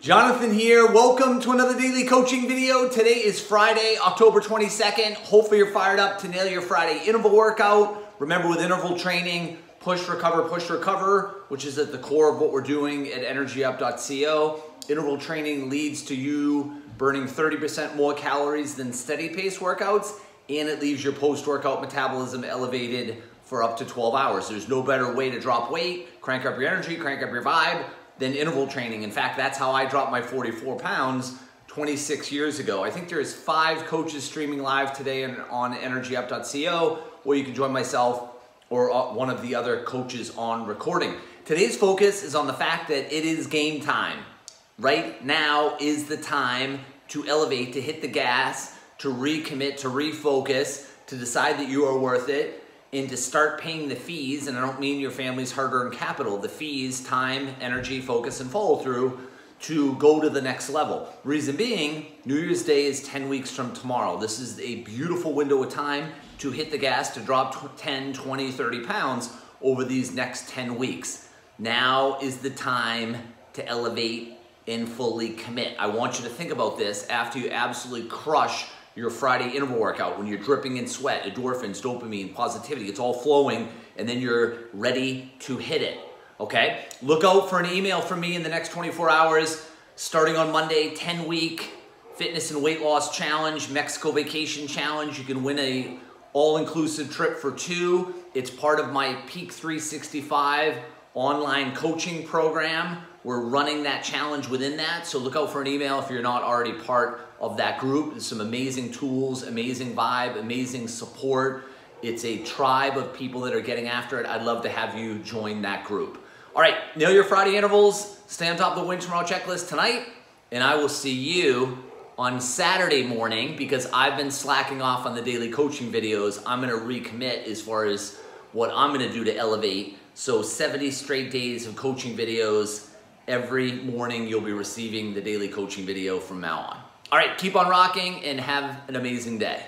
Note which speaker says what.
Speaker 1: Jonathan here. Welcome to another daily coaching video. Today is Friday, October 22nd. Hopefully you're fired up to nail your Friday interval workout. Remember with interval training, push, recover, push, recover, which is at the core of what we're doing at energyup.co. Interval training leads to you burning 30% more calories than steady pace workouts, and it leaves your post-workout metabolism elevated for up to 12 hours. There's no better way to drop weight, crank up your energy, crank up your vibe, than interval training. In fact, that's how I dropped my 44 pounds 26 years ago. I think there is five coaches streaming live today on energyup.co, or you can join myself or uh, one of the other coaches on recording. Today's focus is on the fact that it is game time. Right now is the time to elevate, to hit the gas, to recommit, to refocus, to decide that you are worth it, and to start paying the fees, and I don't mean your family's hard-earned capital, the fees, time, energy, focus, and follow through to go to the next level. Reason being, New Year's Day is 10 weeks from tomorrow. This is a beautiful window of time to hit the gas, to drop 10, 20, 30 pounds over these next 10 weeks. Now is the time to elevate and fully commit. I want you to think about this after you absolutely crush your Friday interval workout when you're dripping in sweat, endorphins, dopamine, positivity, it's all flowing, and then you're ready to hit it. Okay? Look out for an email from me in the next 24 hours, starting on Monday, 10 week fitness and weight loss challenge, Mexico vacation challenge. You can win a all-inclusive trip for two. It's part of my Peak 365 online coaching program. We're running that challenge within that, so look out for an email if you're not already part of that group. There's some amazing tools, amazing vibe, amazing support. It's a tribe of people that are getting after it. I'd love to have you join that group. All right, nail your Friday intervals, stay on top of the win tomorrow checklist tonight, and I will see you on Saturday morning because I've been slacking off on the daily coaching videos. I'm gonna recommit as far as what I'm gonna do to elevate so 70 straight days of coaching videos. Every morning you'll be receiving the daily coaching video from now on. All right, keep on rocking and have an amazing day.